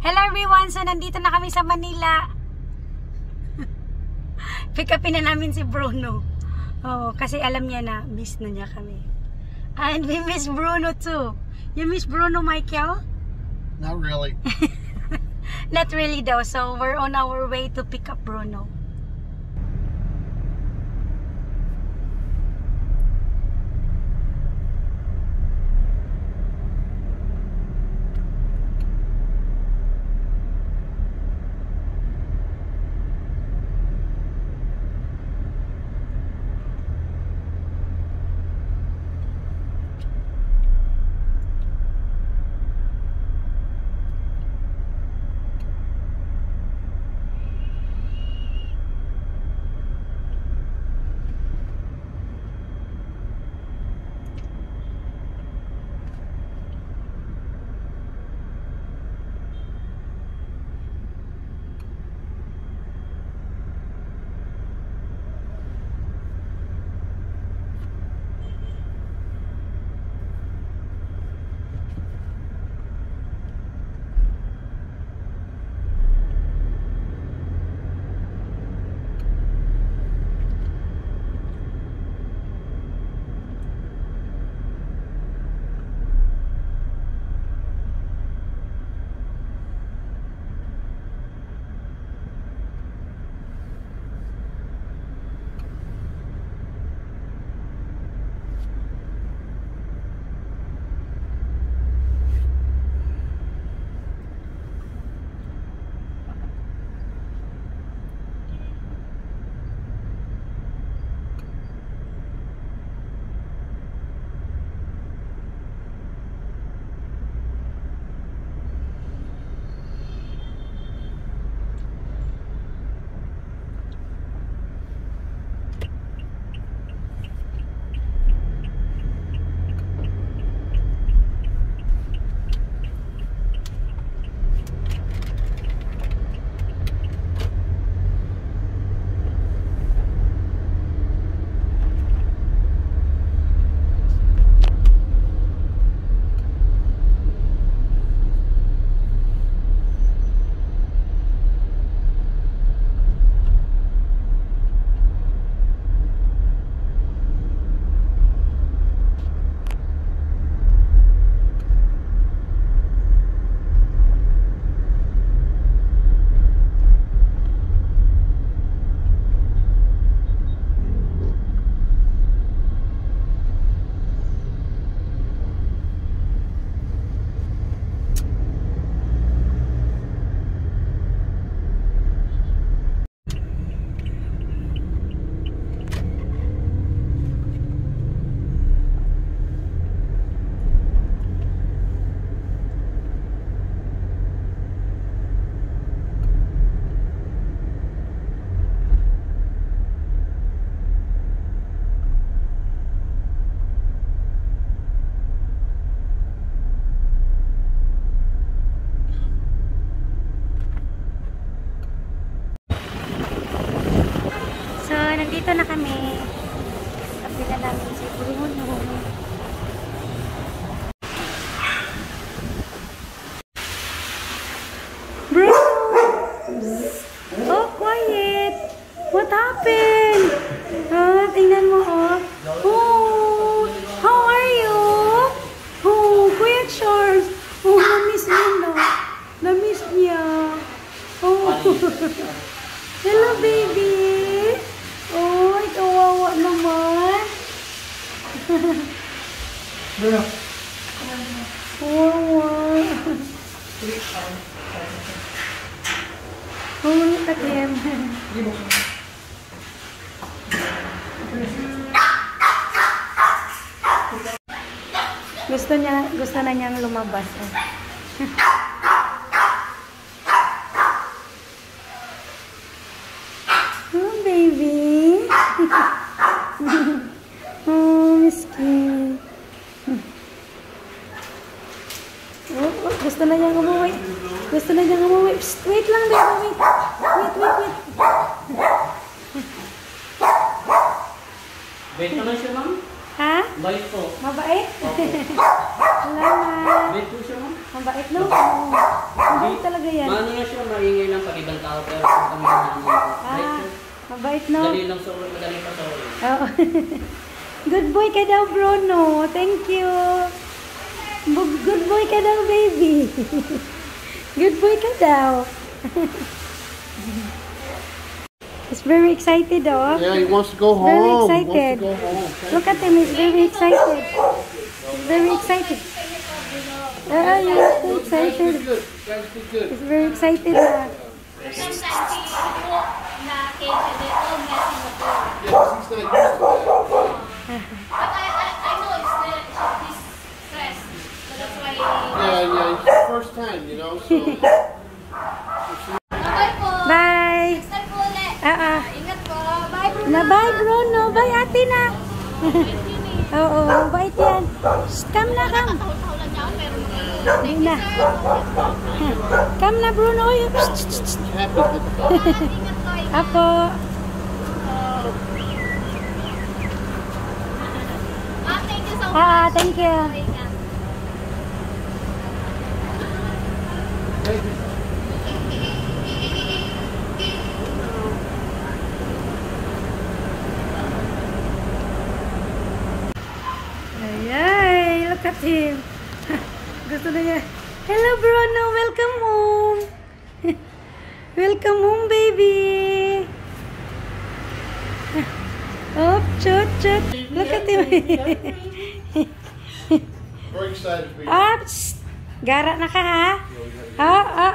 Hello everyone! So, nandito na kami sa Manila. Pick upin na namin si Bruno. Oh, kasi alam niya na miss na niya kami. And we miss Bruno too. You miss Bruno, Michael? Not really. Not really though. So, we're on our way to pick up Bruno. Nandito na kami. Tabi na namin si Bruno. Oh, quiet! What happened? Ah, tingnan mo, oh. Oh, how are you? Oh, Kuya Charles. Oh, na-miss niya na. Na-miss niya. Oh. Hello, baby. Gusto niya, gusto na niyang lumabas. Eh. Gusto na niyang umuwi. Gusto na niyang umuwi. Psst, wait lang, baby. Wait, wait, wait. wait. Bait naman siya, ma'am? Ha? Bait po. Mabait? Salamat. Bait po siya, ma'am? Mabait, no? Mabait talaga yan? Maano na siya, maingay lang pag ibang tao, pero kung kami na naman. Ah, mabait no? Dali lang sa ulo, madali pa sa ulo. Oo. Good boy ka daw, Bruno. Thank you. Bu- Good boy ka daw, baby. Good boy ka daw. He's very excited, oh. Yeah, he wants to go home. Very He wants excited. to go home. Look at him, he's very excited. He's very excited. Ah, you're so excited. Good. Guys, be good. He's very excited na. Sometimes he walk na cage and they all messing with her. Yeah, 'cause he's not used to Yeah, yeah, it's the first time, you know, so. Bye po! Bye! Next time po ulit. Ah, ah. Ingat po. Bye Bruno! Na bye, Bruno. Bye, ate na. Oo, bait yan. Shh, come na, come. Hindi na. Come na, Bruno. Apo. Ah, thank you so much. Ah, thank you. Ingat. Ay, ay, look at him. Gusto na niya. Hello, Bruno. Welcome home. Welcome home, baby. Oh, chut, chut. Look at him. Very excited for you. Ah, psst. Gara na ka, ha? Ah, ah, ah.